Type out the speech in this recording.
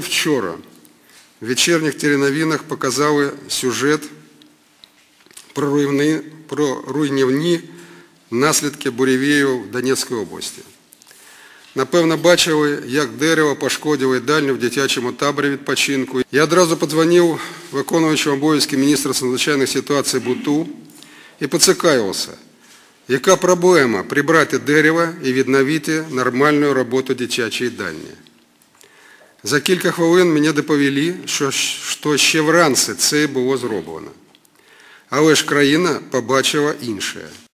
Вчора в вечірніх теленовинах показали сюжет про, руйни, про руйнівні наслідки буревію в Донецькій області. Напевно, бачили, як дерево пошкодило їдальню в дитячому таборі відпочинку. Я одразу подзвонив виконуючому обов'язки міністра з надзвичайних ситуацій Буту і поцікавився, яка проблема прибрати дерево і відновити нормальну роботу дитячої їдальні. За кілька хвилин мені доповіли, що, що ще вранці це було зроблено. Але ж країна побачила інше.